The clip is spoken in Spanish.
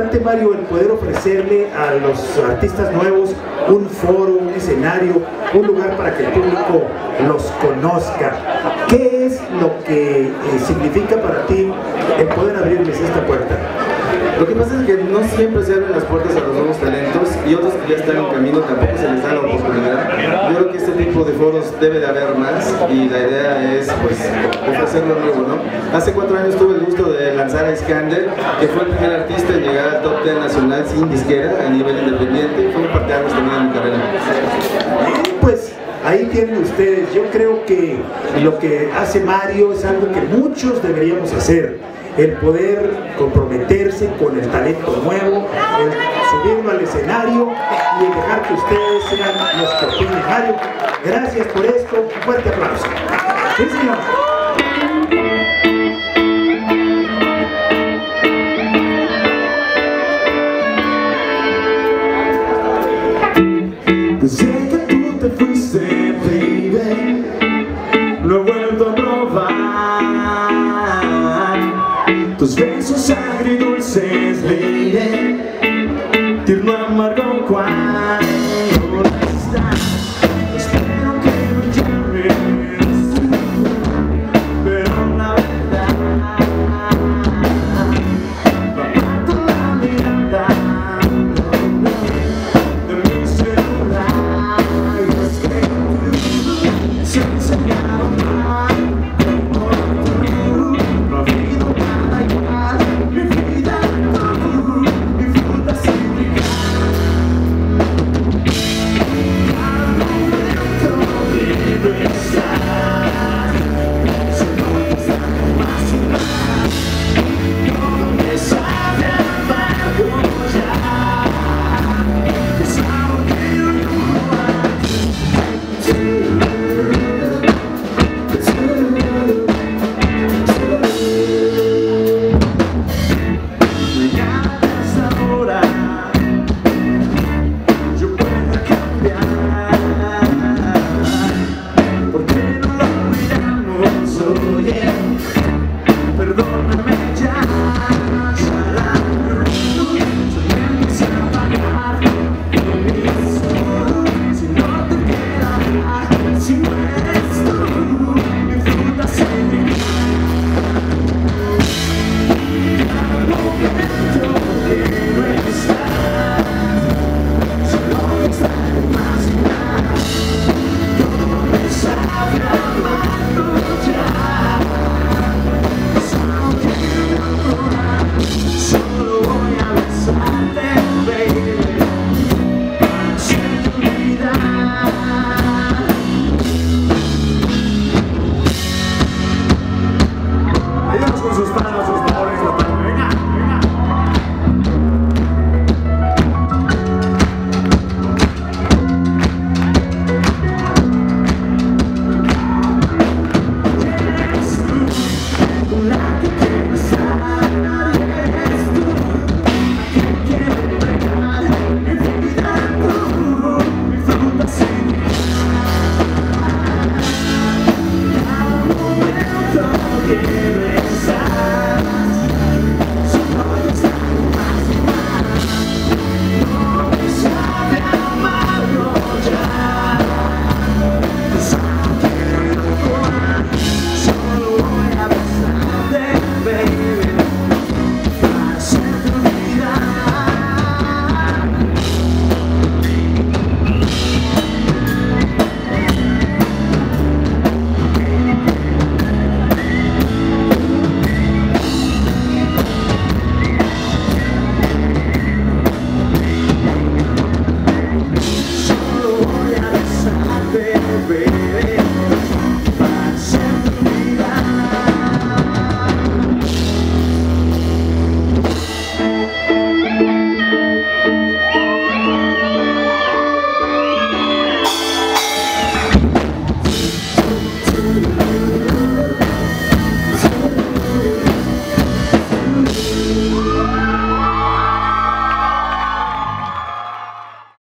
importante, Mario, el poder ofrecerle a los artistas nuevos un foro, un escenario, un lugar para que el público los conozca. ¿Qué es lo que eh, significa para ti el poder abrirles esta puerta? Lo que pasa es que no siempre se abren las puertas a los nuevos talentos y otros que ya están en camino tampoco se les da la oportunidad. Yo creo que este tipo de foros debe de haber más y la idea es pues ofrecer lo nuevo, ¿no? Hace cuatro años tuve el gusto de lanzar a Iskander, que fue el primer artista en llegar al top 10 nacional sin disquera a nivel independiente fue un parteaguas también en mi carrera. Pues ahí tienen ustedes, yo creo que lo que hace Mario es algo que muchos deberíamos hacer el poder comprometerse con el talento nuevo, el subirlo al escenario y el dejar que ustedes sean opinión. Mario, gracias por esto, un fuerte aplauso. Sí, señor. Que tú te fuiste, baby, tus besos agridulces. desire.